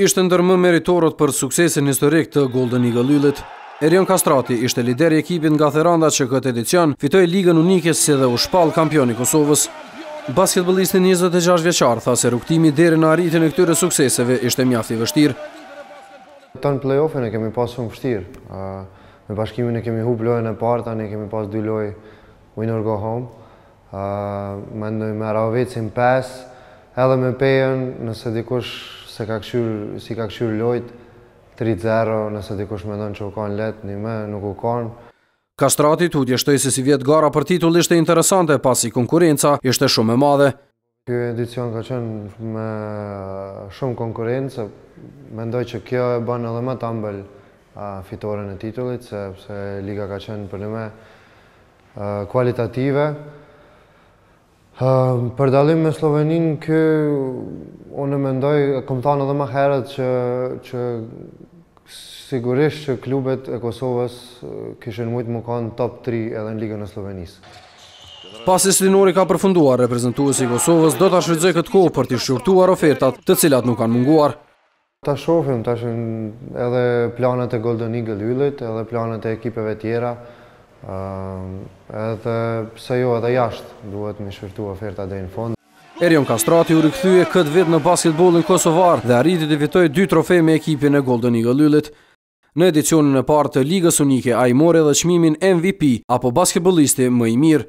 Ishte ndër më meritorët për suksesin historik të Golden Eagle Yllit. Erion Kastrati ishte lider i ekipit nga Theranda që këtë edicion fitoi ligën unike si dhe u shpall kampion i Kosovës. Basketbollisti 26 vjeçar tha se rrugëtimi deri në arritjen e këtyre sukseseve ishte mjaft i vështirë. Tanë play-off-in e kemi pas shumë vështirë. Me Bashkimin e kemi hup lojën e parë, tani i kemi pas dy lojë win or go home. Mendoj me Rahovecin pesë, edhe me Pejën, nëse dikush s'i ka kqyr, s'i ka kqyr lojët, tri zero, nëse dikush mendon që u kanë lehtë, hëm, nuk u kanë. Kastrati tutje shtoi se sivjet gara për titull ishte interesante, pasi konkurrenca ishte shumë e madhe. Ky edicion ka qenë me shumë konkurrencë, mendoj që kjo e ban edhe ma t'ambël fitoren e titullit, sepse liga ka qenë përnime kualitative. Për dallim me Slloveninë, kjo unë mendoj, e kom thanë edhe ma herët që Sigurisht që klubet e Kosovës kishin mujt m'u kanë top tri edhe në Ligën e Sllovenisë. Pasi stinori ka përfunduar, reprezentuesi i Kosovës do ta shfrytëzojë këtë kohë për t'i shqyrtuar ofertat, të cilat nuk kanë munguar. Ta shohim tash edhe planet e Golden Eagle Yllit, edhe planet e ekipeve tjera, edhe pse jo edhe jashtë, duhet me shqyrtu ofertat deri në fund. Erion Kastrati u rikthye këtë vit në basketbollin kosovar dhe arriti të fitojë dy trofe me ekipin e Golden Eagle Yllit. Në edicionin e parë të Ligës Unike ai mori edhe çmimin MVP apo basketbollisti më i mirë.